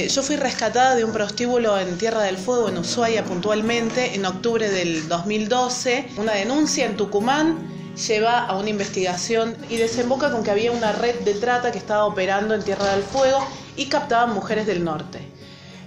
Yo fui rescatada de un prostíbulo en Tierra del Fuego, en Ushuaia puntualmente, en octubre del 2012. Una denuncia en Tucumán lleva a una investigación y desemboca con que había una red de trata que estaba operando en Tierra del Fuego y captaban mujeres del norte.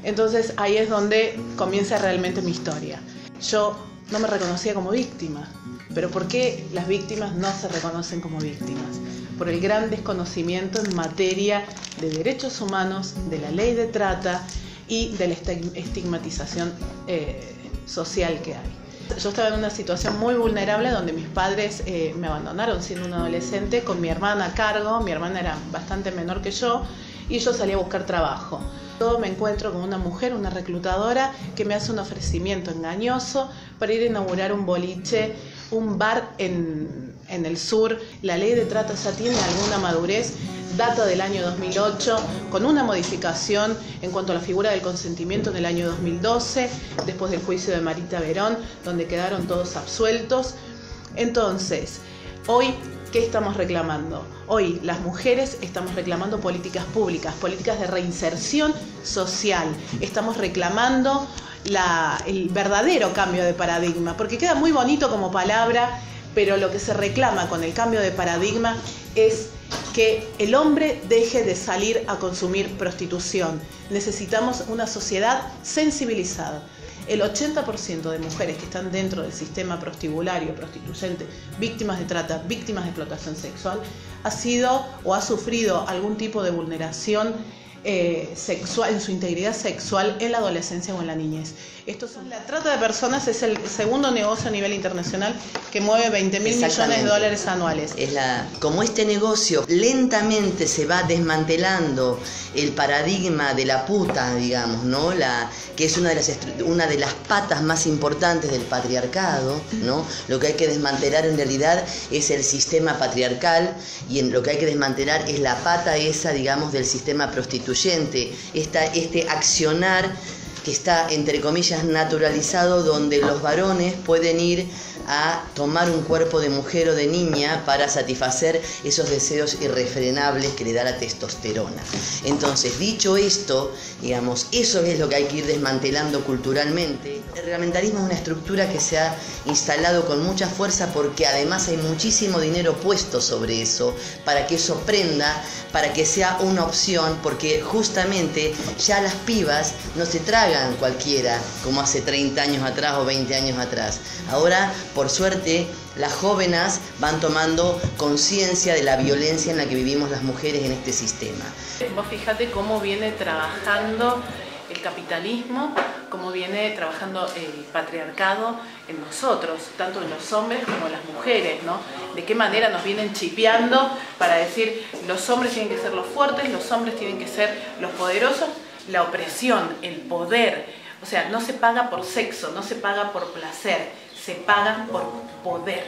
Entonces ahí es donde comienza realmente mi historia. Yo no me reconocía como víctima, pero ¿por qué las víctimas no se reconocen como víctimas? Por el gran desconocimiento en materia de derechos humanos, de la ley de trata y de la estigmatización eh, social que hay. Yo estaba en una situación muy vulnerable donde mis padres eh, me abandonaron siendo un adolescente con mi hermana a cargo, mi hermana era bastante menor que yo y yo salí a buscar trabajo. Todo me encuentro con una mujer, una reclutadora, que me hace un ofrecimiento engañoso para ir a inaugurar un boliche, un bar en, en el sur. La ley de trata ya tiene alguna madurez, data del año 2008, con una modificación en cuanto a la figura del consentimiento en el año 2012, después del juicio de Marita Verón, donde quedaron todos absueltos. Entonces, hoy ¿Qué estamos reclamando? Hoy las mujeres estamos reclamando políticas públicas, políticas de reinserción social. Estamos reclamando el verdadero cambio de paradigma, porque queda muy bonito como palabra, pero lo que se reclama con el cambio de paradigma es que el hombre deje de salir a consumir prostitución. Necesitamos una sociedad sensibilizada el 80% de mujeres que están dentro del sistema prostibulario, prostituyente, víctimas de trata, víctimas de explotación sexual, ha sido o ha sufrido algún tipo de vulneración eh, sexual, en su integridad sexual en la adolescencia o en la niñez. Esto la trata de personas es el segundo negocio a nivel internacional que mueve 20 mil millones de dólares anuales. Es la, como este negocio lentamente se va desmantelando el paradigma de la puta, digamos, ¿no? La, que es una de, las, una de las patas más importantes del patriarcado, ¿no? Lo que hay que desmantelar en realidad es el sistema patriarcal y en lo que hay que desmantelar es la pata esa, digamos, del sistema prostituyente, esta, este accionar que está, entre comillas, naturalizado, donde los varones pueden ir a tomar un cuerpo de mujer o de niña para satisfacer esos deseos irrefrenables que le da la testosterona. Entonces, dicho esto, digamos, eso es lo que hay que ir desmantelando culturalmente. El reglamentarismo es una estructura que se ha instalado con mucha fuerza porque además hay muchísimo dinero puesto sobre eso, para que eso prenda, para que sea una opción, porque justamente ya las pibas no se tragan cualquiera como hace 30 años atrás o 20 años atrás. Ahora por suerte, las jóvenes van tomando conciencia de la violencia en la que vivimos las mujeres en este sistema. Vos fíjate cómo viene trabajando el capitalismo, cómo viene trabajando el patriarcado en nosotros, tanto en los hombres como en las mujeres, ¿no? De qué manera nos vienen chipeando para decir los hombres tienen que ser los fuertes, los hombres tienen que ser los poderosos, la opresión, el poder, o sea, no se paga por sexo, no se paga por placer, se pagan por poder.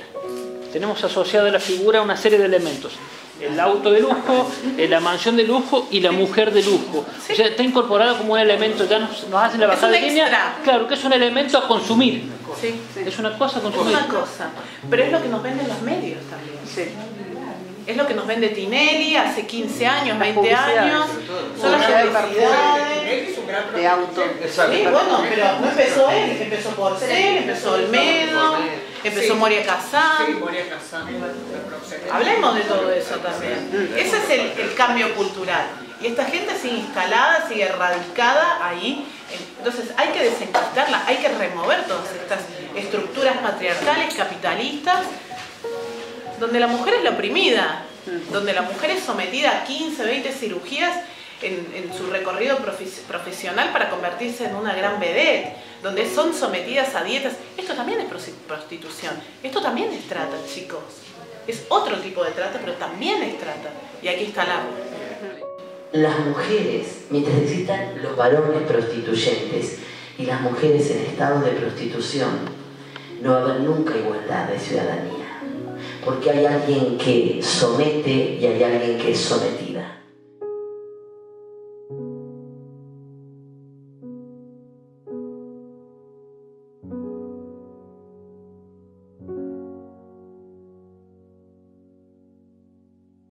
Tenemos asociado a la figura una serie de elementos. El auto de lujo, la mansión de lujo y la mujer de lujo. O sea, está incorporado como un elemento, ya nos, nos hacen la bajada de línea. Claro, que es un elemento a consumir. Sí, Es una cosa a consumir. Es una cosa. Pero es lo que nos venden los medios también. Es lo que nos vende Tinelli hace 15 años, 20 años. Son las publicidades de auto. Sí, bueno, pero no empezó él, empezó Porcel, empezó Olmedo, empezó Moria Kazan. Sí, Moria Kazan. Hablemos de todo eso también. Ese es el, el cambio cultural. Y esta gente sigue instalada, sigue erradicada ahí. Entonces hay que desenquistarla, hay que remover todas estas estructuras patriarcales, capitalistas, donde la mujer es la oprimida, donde la mujer es sometida a 15, 20 cirugías en, su recorrido profesional para convertirse en una gran vedette, donde son sometidas a dietas. Esto también es prostitución, esto también es trata, chicos. Es otro tipo de trata, pero también es trata. Y aquí está la... Las mujeres, mientras existan los varones prostituyentes y las mujeres en estado de prostitución, no va a haber nunca igualdad de ciudadanía porque hay alguien que somete y hay alguien que es sometida.